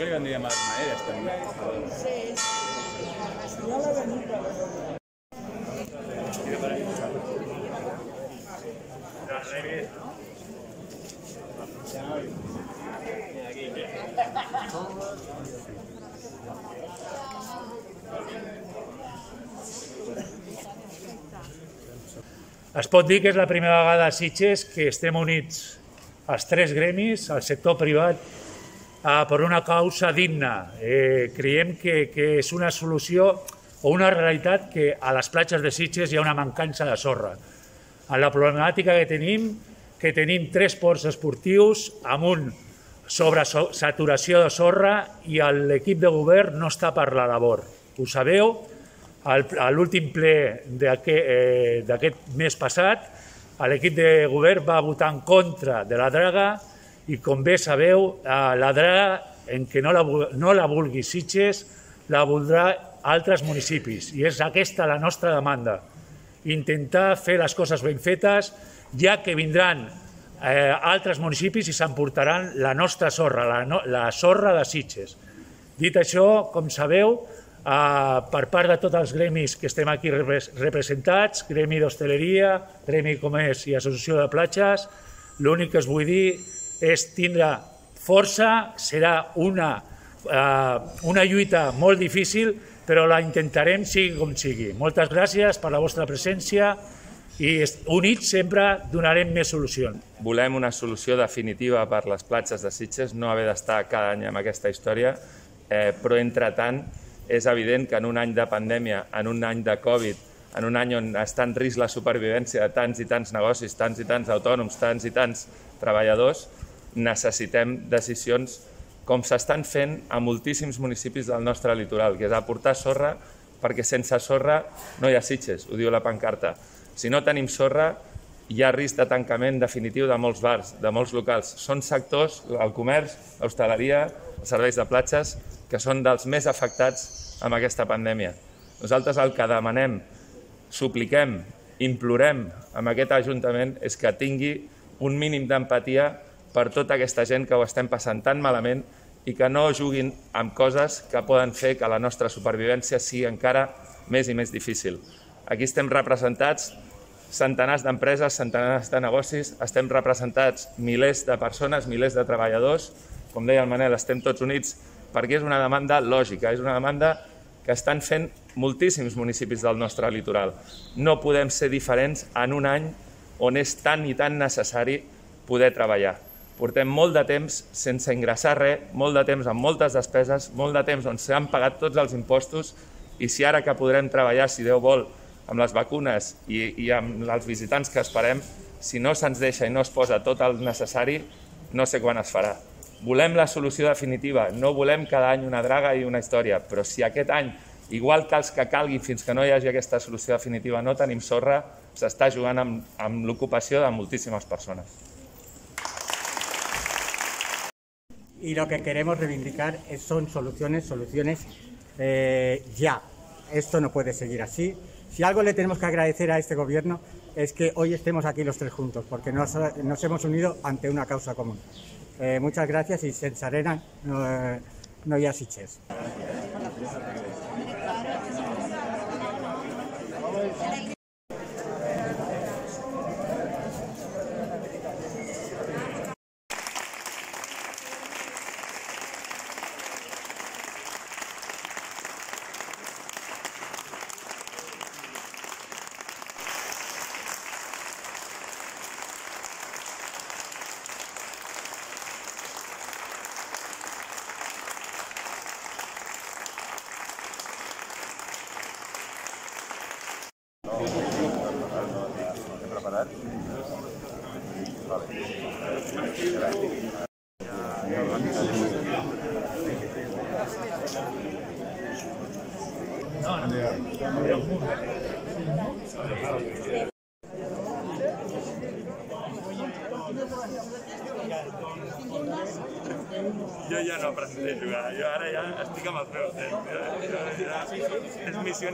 què li vendríem a les maneres, també? Es pot dir que és la primera vegada a Sitges que estem units els tres gremis, al sector privat, eh, per una causa digna. Eh, creiem que, que és una solució o una realitat que a les platges de Sitges hi ha una mancança de sorra. En la problemàtica que tenim, que tenim tres ports esportius amb un sobresaturació de sorra i l'equip de govern no està per la labor. Ho sabeu, a l'últim ple eh, d'aquest mes passat, l'equip de govern va votar en contra de la draga i, com bé sabeu, la draga, en què no la, no la vulgui Sitges, la voldrà altres municipis. I és aquesta la nostra demanda. Intentar fer les coses ben fetes, ja que vindran eh, altres municipis i s'emportaran la nostra sorra, la, no, la sorra de Sitges. Dit això, com sabeu, eh, per part de tots els gremis que estem aquí repres- representats, Gremi d'Hostaleria, Gremi Comerç i Associació de Platges, l'únic que us vull dir és tindre força, serà una, eh, una lluita molt difícil, però la intentarem sigui com sigui. Moltes gràcies per la vostra presència i units sempre donarem més solucions. Volem una solució definitiva per les platges de Sitges, no haver d'estar cada any amb aquesta història, eh, però entretant és evident que en un any de pandèmia, en un any de Covid, en un any on està en risc la supervivència de tants i tants negocis, tants i tants autònoms, tants i tants treballadors, necessitem decisions com s'estan fent a moltíssims municipis del nostre litoral, que és aportar sorra, perquè sense sorra no hi ha Sitges, ho diu la pancarta. Si no tenim sorra, hi ha risc de tancament definitiu de molts bars, de molts locals. Són sectors, el comerç, l'hostaleria, els serveis de platges, que són dels més afectats amb aquesta pandèmia. Nosaltres el que demanem, supliquem, implorem amb aquest Ajuntament és que tingui un mínim d'empatia per tota aquesta gent que ho estem passant tan malament i que no juguin amb coses que poden fer que la nostra supervivència sigui encara més i més difícil. Aquí estem representats centenars d'empreses, centenars de negocis, estem representats milers de persones, milers de treballadors. Com deia el Manel, estem tots units perquè és una demanda lògica, és una demanda que estan fent moltíssims municipis del nostre litoral. No podem ser diferents en un any on és tan i tan necessari poder treballar. Portem molt de temps sense ingressar res, molt de temps amb moltes despeses, molt de temps on s'han pagat tots els impostos i si ara que podrem treballar, si Déu vol, amb les vacunes i, i amb els visitants que esperem, si no se'ns deixa i no es posa tot el necessari, no sé quan es farà. Volem la solució definitiva, no volem cada any una draga i una història, però si aquest any, igual que els que calguin fins que no hi hagi aquesta solució definitiva, no tenim sorra, s'està jugant amb, amb l'ocupació de moltíssimes persones. Y lo que queremos reivindicar son soluciones, soluciones eh, ya. Esto no puede seguir así. Si algo le tenemos que agradecer a este gobierno es que hoy estemos aquí los tres juntos, porque nos, hemos unido ante una causa común. Eh, muchas gracias y sense arena no, eh, no hi ha Jo ja no aprendré a jugar, jo ara ja estic amb els meus temps. Ja, ja, ja, és missió